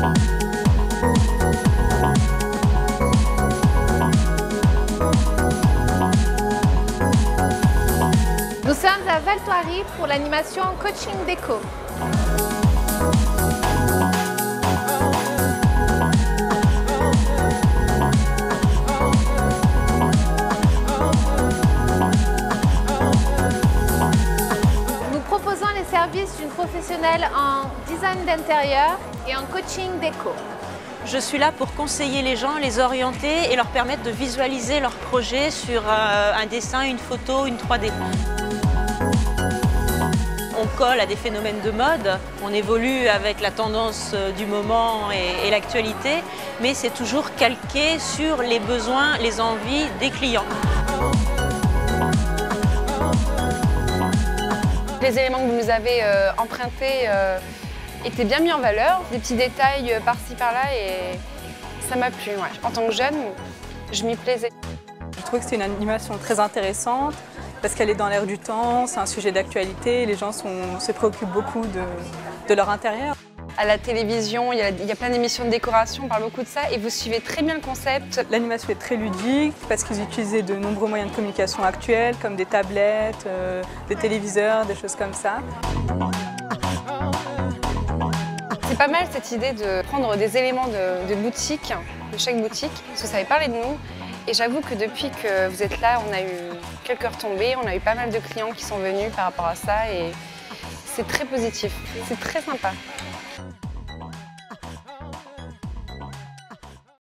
Nous sommes à Val Thoiry pour l'animation Coaching Déco. Nous proposons les services d'une professionnelle en design d'intérieur et en coaching déco. Je suis là pour conseiller les gens, les orienter et leur permettre de visualiser leur projet sur euh, un dessin, une photo, une 3D. On colle à des phénomènes de mode, on évolue avec la tendance euh, du moment et, et l'actualité, mais c'est toujours calqué sur les besoins, les envies des clients. Les éléments que vous nous avez euh, empruntés euh, étaient bien mis en valeur, des petits détails euh, par-ci par-là et ça m'a plu. ouais. En tant que jeune, je m'y plaisais. Je trouve que c'est une animation très intéressante parce qu'elle est dans l'air du temps, c'est un sujet d'actualité, les gens sont- se préoccupent beaucoup de, de leur intérieur. À la télévision, il y a, il y a plein d'émissions de décoration, on parle beaucoup de ça et vous suivez très bien le concept. L'animation est très ludique parce qu'ils utilisaient de nombreux moyens de communication actuels comme des tablettes, euh, des téléviseurs, des choses comme ça. Pas mal cette idée de prendre des éléments de, de boutique, de chaque boutique, parce que ça avait parlé de nous. Et j'avoue que depuis que vous êtes là, on a eu quelques retombées, on a eu pas mal de clients qui sont venus par rapport à ça et c'est très positif, c'est très sympa.